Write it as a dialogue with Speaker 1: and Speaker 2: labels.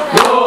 Speaker 1: Lord.